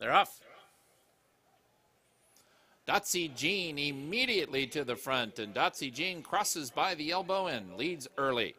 They're off. Dotsy Jean immediately to the front, and Dotsy Jean crosses by the elbow and leads early.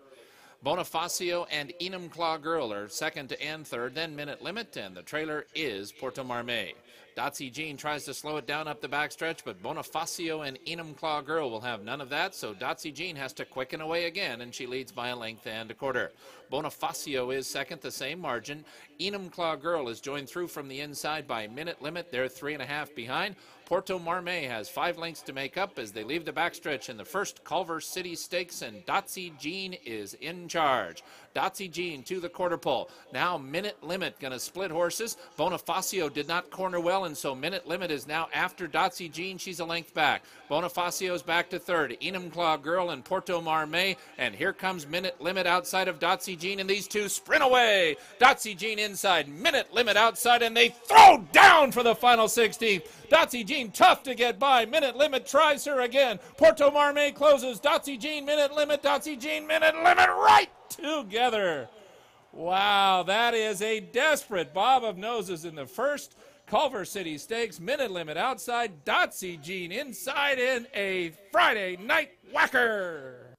Bonifacio and Enumclaw Girl are second and third, then Minute Limit, and the trailer is Porto Marmay. Dotsy Jean tries to slow it down up the backstretch, but Bonifacio and Enumclaw Girl will have none of that, so Dotsy Jean has to quicken away again, and she leads by a length and a quarter. Bonifacio is second, the same margin. Enumclaw Girl is joined through from the inside by Minute Limit. They're three and a half behind. Porto Marmay has five lengths to make up as they leave the backstretch in the first Culver City Stakes, and Dotsy Jean is in charge. Dotsy Jean to the quarter pole. Now Minute Limit going to split horses. Bonifacio did not corner well, and so Minute Limit is now after Dotsy Jean. She's a length back. Bonifacio's back to third. Enumclaw Girl and Porto Marmay, and here comes Minute Limit outside of Dotsy Jean, and these two sprint away. Dotsy Jean inside, Minute Limit outside, and they throw down for the final 16th. Dotsy Jean tough to get by. Minute Limit tries her again. Porto Marmay closes. Dotsy Jean, Minute Limit, Dotsy Jean, Minute Limit right together. Wow, that is a desperate bob of noses in the first Culver City Stakes. Minute Limit outside. Dotsy Jean inside in a Friday night whacker.